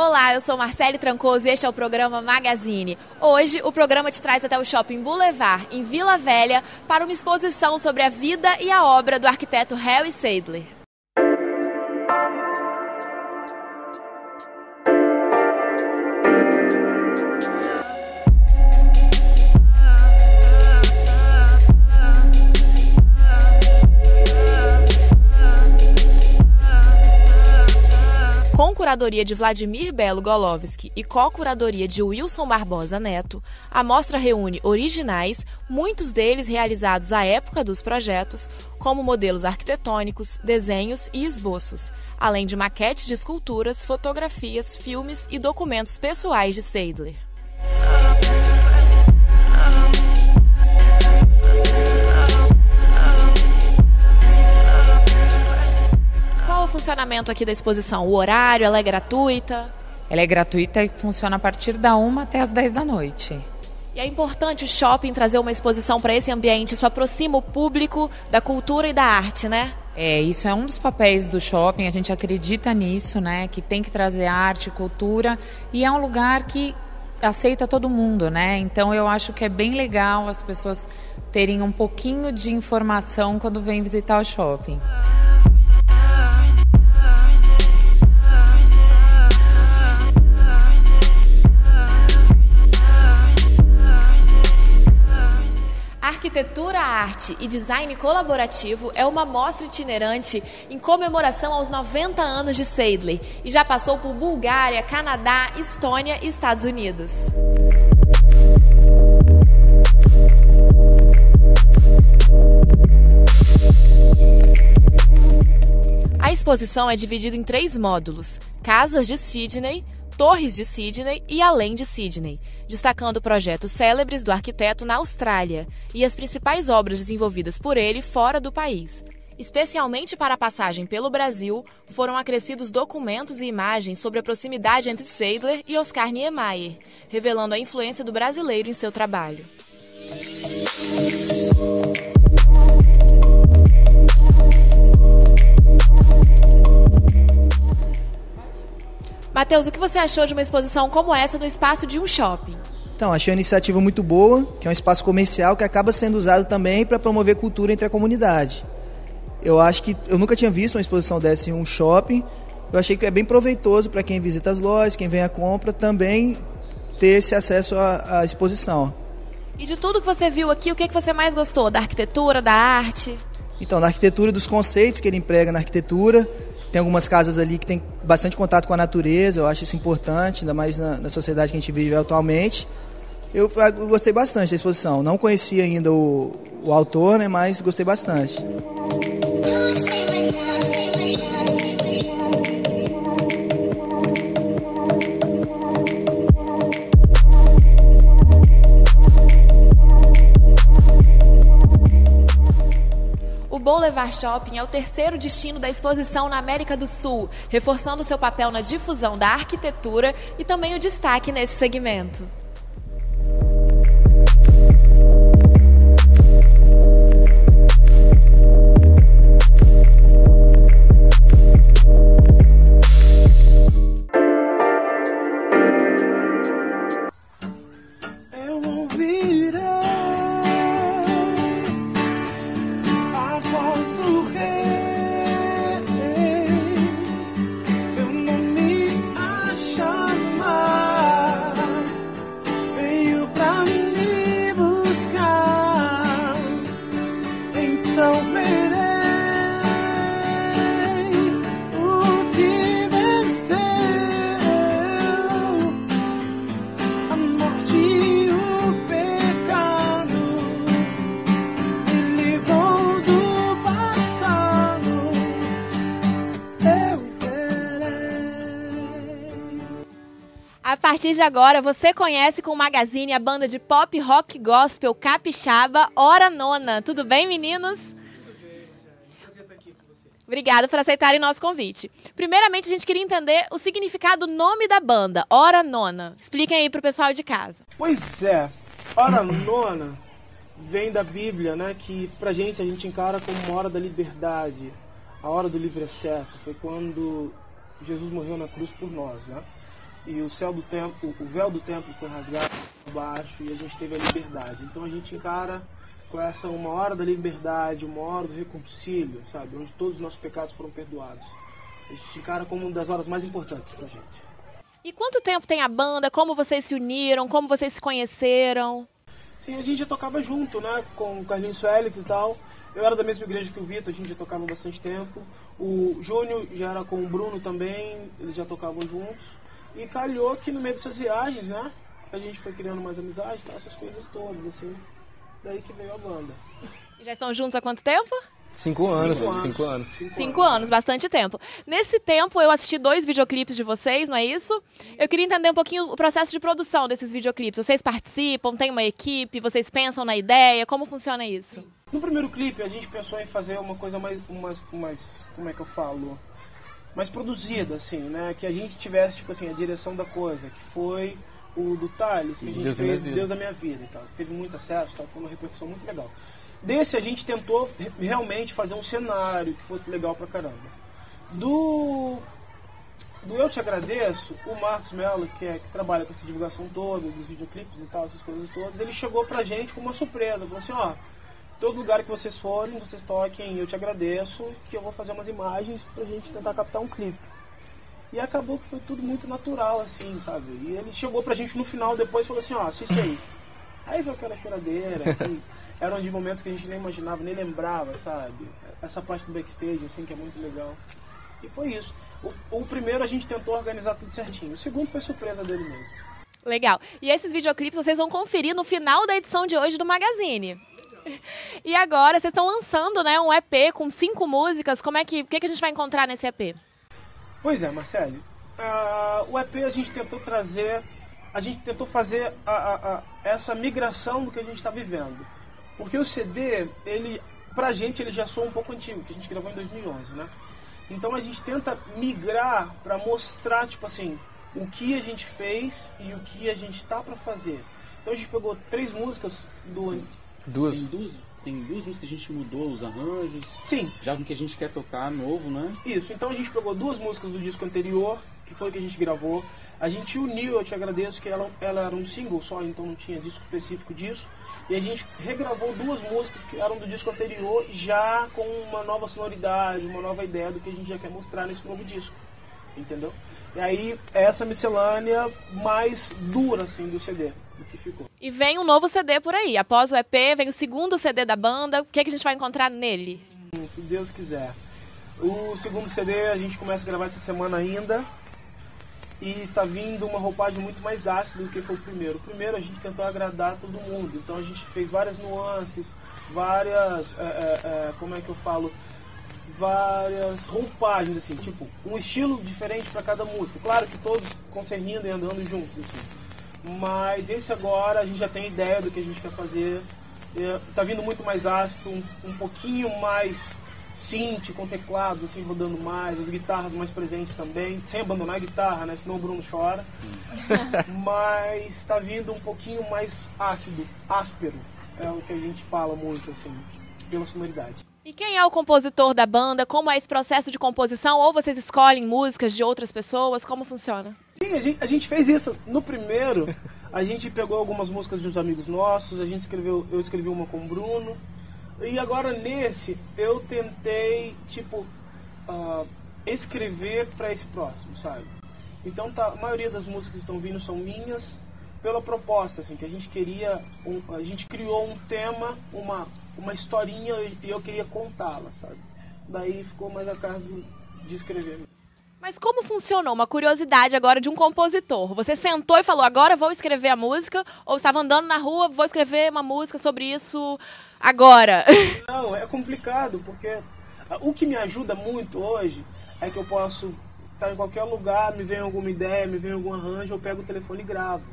Olá, eu sou Marcele Trancoso e este é o programa Magazine. Hoje, o programa te traz até o Shopping Boulevard, em Vila Velha, para uma exposição sobre a vida e a obra do arquiteto Harry Seidler. Curadoria de Vladimir Belo Golovski e co-curadoria de Wilson Barbosa Neto, a mostra reúne originais, muitos deles realizados à época dos projetos, como modelos arquitetônicos, desenhos e esboços, além de maquetes de esculturas, fotografias, filmes e documentos pessoais de Seidler. Funcionamento aqui da exposição? O horário, ela é gratuita? Ela é gratuita e funciona a partir da 1 até as 10 da noite. E é importante o shopping trazer uma exposição para esse ambiente, isso aproxima o público da cultura e da arte, né? É, isso é um dos papéis do shopping, a gente acredita nisso, né? Que tem que trazer arte, cultura, e é um lugar que aceita todo mundo, né? Então eu acho que é bem legal as pessoas terem um pouquinho de informação quando vêm visitar o shopping. Arquitetura, Arte e Design Colaborativo é uma mostra itinerante em comemoração aos 90 anos de Seidley e já passou por Bulgária, Canadá, Estônia e Estados Unidos. A exposição é dividida em três módulos: Casas de Sydney, Torres de Sydney e Além de Sydney, destacando projetos célebres do arquiteto na Austrália e as principais obras desenvolvidas por ele fora do país. Especialmente para a passagem pelo Brasil, foram acrescidos documentos e imagens sobre a proximidade entre Seidler e Oscar Niemeyer, revelando a influência do brasileiro em seu trabalho. Matheus, o que você achou de uma exposição como essa no espaço de um shopping? Então, achei a iniciativa muito boa, que é um espaço comercial que acaba sendo usado também para promover cultura entre a comunidade. Eu acho que eu nunca tinha visto uma exposição dessa em um shopping. Eu achei que é bem proveitoso para quem visita as lojas, quem vem à compra, também ter esse acesso à, à exposição. E de tudo que você viu aqui, o que, é que você mais gostou? Da arquitetura, da arte? Então, da arquitetura, dos conceitos que ele emprega na arquitetura, tem algumas casas ali que tem bastante contato com a natureza, eu acho isso importante, ainda mais na, na sociedade que a gente vive atualmente. Eu, eu, gostei bastante da exposição. Não conhecia ainda o, o autor, né, mas gostei bastante. Boulevard Shopping é o terceiro destino da exposição na América do Sul, reforçando seu papel na difusão da arquitetura e também o destaque nesse segmento. Partir de agora, você conhece com o Magazine a banda de pop rock gospel capixaba Hora Nona. Tudo bem, meninos? Obrigada por aceitarem nosso convite. Primeiramente, a gente queria entender o significado do nome da banda, Hora Nona. Expliquem aí para o pessoal de casa. Pois é, Hora Nona vem da Bíblia, né? Que pra gente a gente encara como uma hora da liberdade, a hora do livre acesso. Foi quando Jesus morreu na cruz por nós, né? E o céu do templo, o véu do templo foi rasgado baixo e a gente teve a liberdade. Então a gente encara com essa uma hora da liberdade, uma hora do reconcílio, sabe? Onde todos os nossos pecados foram perdoados. A gente encara como uma das horas mais importantes pra gente. E quanto tempo tem a banda? Como vocês se uniram? Como vocês se conheceram? Sim, a gente já tocava junto, né? Com o Carlinhos Félix e tal. Eu era da mesma igreja que o Vitor, a gente já tocava há bastante tempo. O Júnior já era com o Bruno também, eles já tocavam juntos. E calhou que no meio dessas viagens, né? A gente foi criando mais amizade, tá? essas coisas todas, assim. Daí que veio a banda. E já estão juntos há quanto tempo? Cinco anos, Cinco anos. cinco anos. Cinco anos, bastante tempo. Nesse tempo eu assisti dois videoclipes de vocês, não é isso? Eu queria entender um pouquinho o processo de produção desses videoclipes. Vocês participam, tem uma equipe, vocês pensam na ideia, como funciona isso? No primeiro clipe a gente pensou em fazer uma coisa mais, mais, mais como é que eu falo, mais produzida assim, né? Que a gente tivesse tipo assim a direção da coisa, que foi o do Thales, que a gente Deus fez. Deus da minha vida e tal. Teve muito acesso, tal, foi uma repercussão muito legal. Desse a gente tentou re- realmente fazer um cenário que fosse legal pra caramba. Do do Eu Te Agradeço, o Marcos Mello, que, é, que trabalha com essa divulgação toda, dos videoclipes e tal, essas coisas todas, ele chegou pra gente com uma surpresa. Falou assim, ó, todo lugar que vocês forem, vocês toquem Eu Te Agradeço, que eu vou fazer umas imagens pra gente tentar captar um clipe. E acabou que foi tudo muito natural, assim, sabe? E ele chegou pra gente no final depois e falou assim, ó, assiste aí. Aí foi aquela choradeira, que eram de momentos que a gente nem imaginava, nem lembrava, sabe? Essa parte do backstage, assim, que é muito legal. E foi isso. O, o primeiro a gente tentou organizar tudo certinho. O segundo foi surpresa dele mesmo. Legal. E esses videoclipes vocês vão conferir no final da edição de hoje do Magazine. E agora vocês estão lançando, né, um EP com cinco músicas. Como é que, o que, que a gente vai encontrar nesse EP? Pois é, Marcelo. Ah, o EP a gente tentou trazer, a gente tentou fazer a- a- a- essa migração do que a gente está vivendo. Porque o CD, ele, pra gente, ele já soa um pouco antigo, que a gente gravou em 2011, né? Então a gente tenta migrar para mostrar, tipo assim, o que a gente fez e o que a gente tá para fazer. Então a gente pegou três músicas do. Duas. Tem duas, tem duas músicas que a gente mudou os arranjos, Sim, já que a gente quer tocar novo, né? Isso, então a gente pegou duas músicas do disco anterior, que foi o que a gente gravou. A gente uniu, eu te agradeço, que ela, ela era um single só, então não tinha disco específico disso. E a gente regravou duas músicas que eram do disco anterior, já com uma nova sonoridade, uma nova ideia do que a gente já quer mostrar nesse novo disco. Entendeu? E aí, é essa miscelânea mais dura, assim, do CD, do que ficou. E vem um novo CD por aí. Após o EP, vem o segundo CD da banda. O que, que a gente vai encontrar nele? se Deus quiser. O segundo CD a gente começa a gravar essa semana ainda. E tá vindo uma roupagem muito mais ácida do que foi o primeiro. O primeiro a gente tentou agradar todo mundo. Então a gente fez várias nuances, várias. é, é, é, como é que eu falo? Várias roupagens, assim, tipo, um estilo diferente para cada música. Claro que todos concernindo e andando juntos, assim. Mas esse agora a gente já tem ideia do que a gente quer fazer. É, tá vindo muito mais ácido, um, um pouquinho mais synth, com teclados assim rodando mais, as guitarras mais presentes também, sem abandonar a guitarra, né? Senão o Bruno chora. Mas tá vindo um pouquinho mais ácido, áspero. É o que a gente fala muito, assim, pela sonoridade. E quem é o compositor da banda? Como é esse processo de composição? Ou vocês escolhem músicas de outras pessoas? Como funciona? Sim, a gente, a gente fez isso. No primeiro, a gente pegou algumas músicas de uns amigos nossos, a gente escreveu, eu escrevi uma com o Bruno. E agora nesse, eu tentei, tipo, ah, escrever para esse próximo, sabe? Então tá, a maioria das músicas que estão vindo são minhas pela proposta, assim, que a gente queria, um- a gente criou um tema, uma, uma historinha e eu queria contá-la, sabe? Daí ficou mais a cara do- de escrever. Mas como funcionou? Uma curiosidade agora de um compositor. Você sentou e falou, agora vou escrever a música? Ou estava andando na rua, vou escrever uma música sobre isso agora? Não, é complicado, porque o que me ajuda muito hoje é que eu posso estar em qualquer lugar, me vem alguma ideia, me vem algum arranjo, eu pego o telefone e gravo.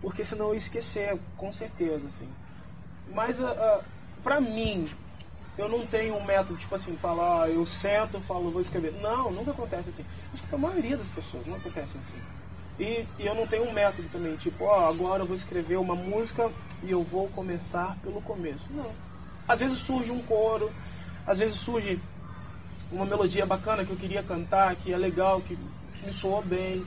Porque senão eu ia esquecer, com certeza, assim. Mas ah, ah, pra mim, eu não tenho um método, tipo assim, falar, ah, eu sento, falo, vou escrever. Não, nunca acontece assim. Acho que a maioria das pessoas não acontece assim. E, e eu não tenho um método também, tipo, ó, agora eu vou escrever uma música e eu vou começar pelo começo. Não. Às vezes surge um coro, às vezes surge uma melodia bacana que eu queria cantar, que é legal, que, que me soou bem.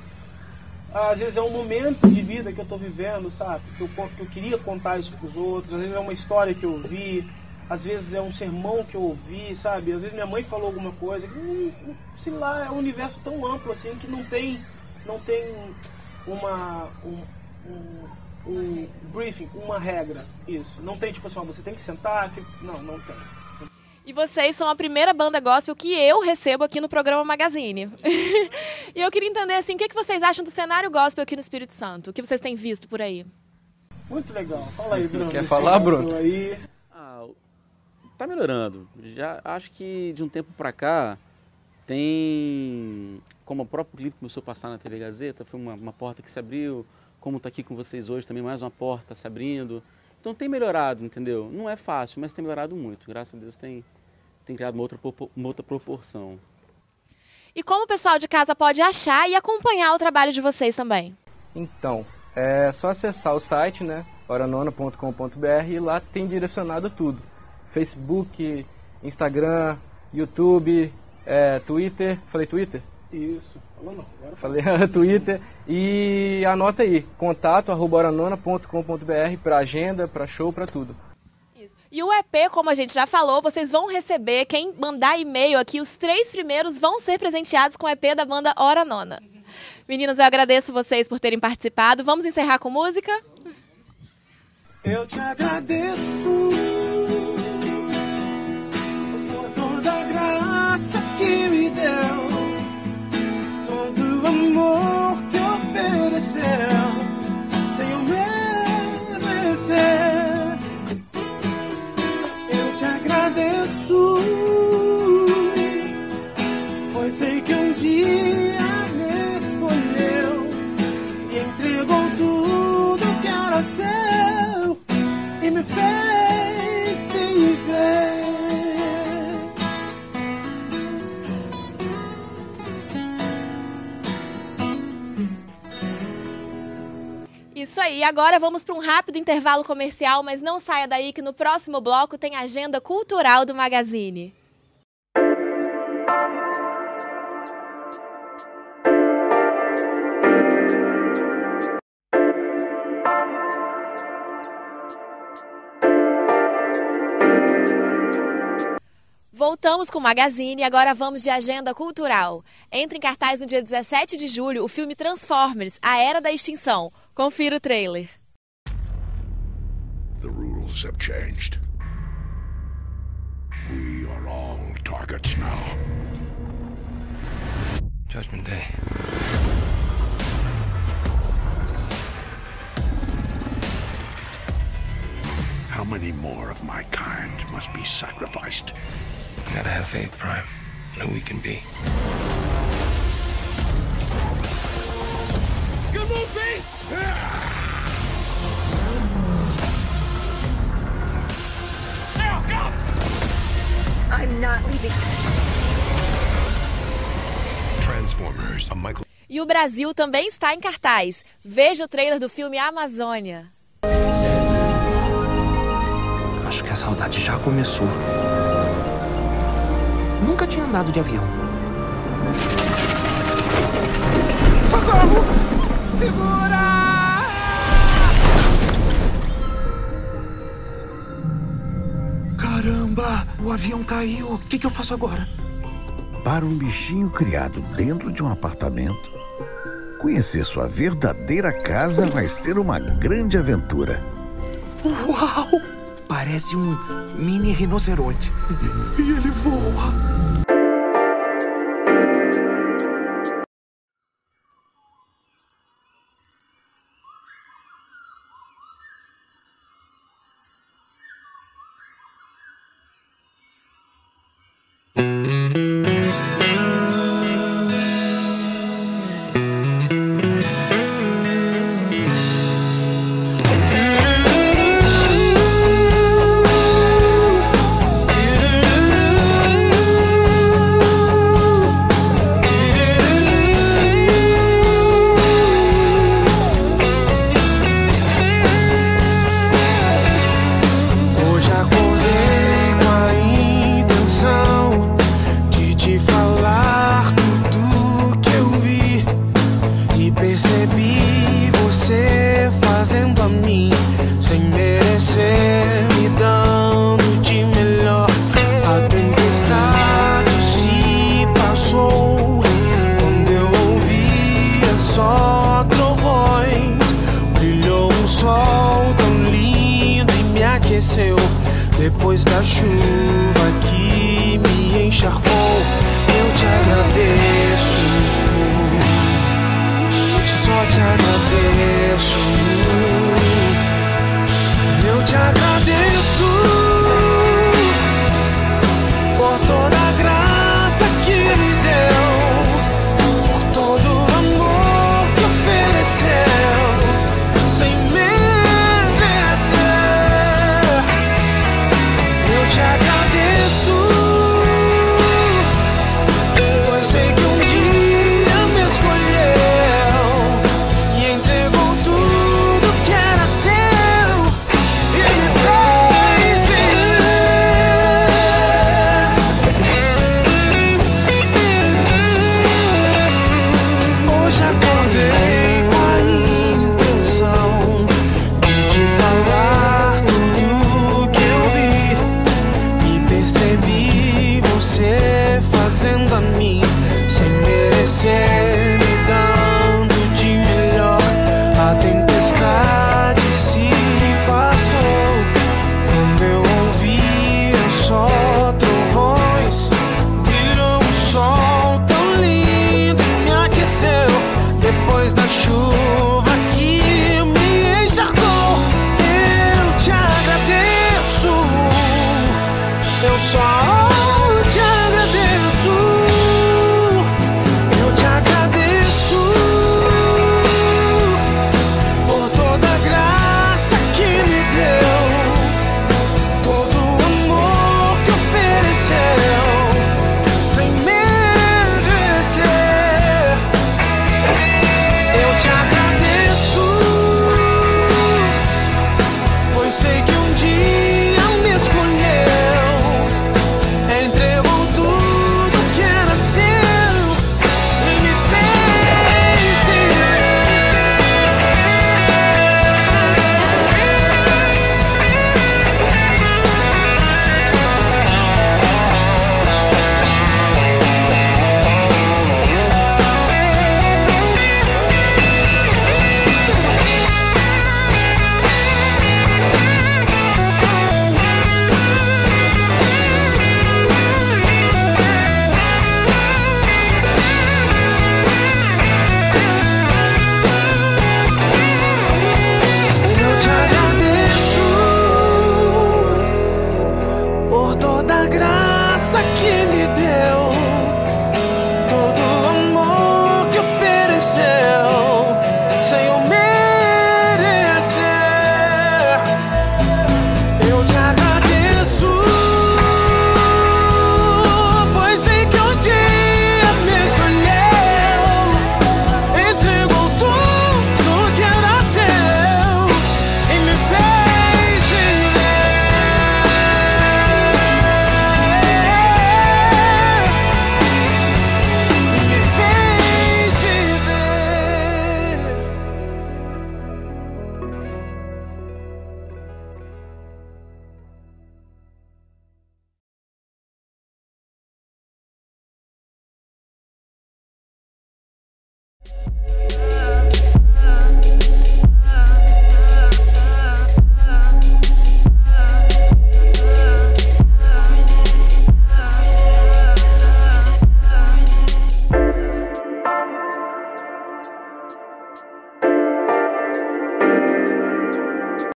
às vezes é um momento de vida que eu estou vivendo, sabe? Que eu, que eu queria contar isso para os outros, às vezes é uma história que eu ouvi, às vezes é um sermão que eu ouvi, sabe? Às vezes minha mãe falou alguma coisa, que, sei lá, é um universo tão amplo assim que não tem, não tem uma, um, um, um briefing, uma regra, isso. Não tem tipo assim, ó, você tem que sentar, que... não, não tem. E vocês são a primeira banda gospel que eu recebo aqui no programa Magazine. e eu queria entender assim, o que, que vocês acham do cenário gospel aqui no Espírito Santo? O que vocês têm visto por aí? Muito legal. Fala aí, Bruno. Quer falar, Bruno? Aí. Tá melhorando. Já acho que de um tempo para cá tem, como o próprio clipe começou a passar na TV Gazeta, foi uma, uma porta que se abriu. Como tá aqui com vocês hoje, também mais uma porta se abrindo. Então tem melhorado, entendeu? Não é fácil, mas tem melhorado muito. Graças a Deus tem, tem criado uma outra, uma outra proporção. E como o pessoal de casa pode achar e acompanhar o trabalho de vocês também? Então, é só acessar o site, né? oranona.com.br e lá tem direcionado tudo. Facebook, Instagram, YouTube, é, Twitter. Falei Twitter? Isso. Falou não. Agora Falei Twitter. E anota aí, contato arroba para agenda, para show, para tudo. E o EP, como a gente já falou, vocês vão receber, quem mandar e-mail aqui, os três primeiros vão ser presenteados com o EP da banda Hora Nona. Meninas, eu agradeço vocês por terem participado. Vamos encerrar com música? Eu te agradeço me deu, todo o amor que ofereceu, sem eu merecer. agradeço, pois sei que aí, agora vamos para um rápido intervalo comercial, mas não saia daí que no próximo bloco tem agenda cultural do Magazine. Voltamos com o Magazine e agora vamos de agenda cultural. Entra em cartaz no dia 17 de julho o filme Transformers, A Era da Extinção. Confira o trailer. The rules have changed. We are all targets now. Judgment Day. How many more of my kind must be sacrificed? Gotta have faith, Prime, in who we can be. Good move, B! Now, go! I'm not leaving. Transformers, a Michael... E o Brasil também está em cartaz. Veja o trailer do filme Amazônia. Acho que a saudade já começou. Nunca tinha andado de avião. Socorro! Segura! Caramba! O avião caiu. O que, que eu faço agora? Para um bichinho criado dentro de um apartamento, conhecer sua verdadeira casa vai ser uma grande aventura. Uau! Parece um mini rinoceronte. E ele voa. graça que me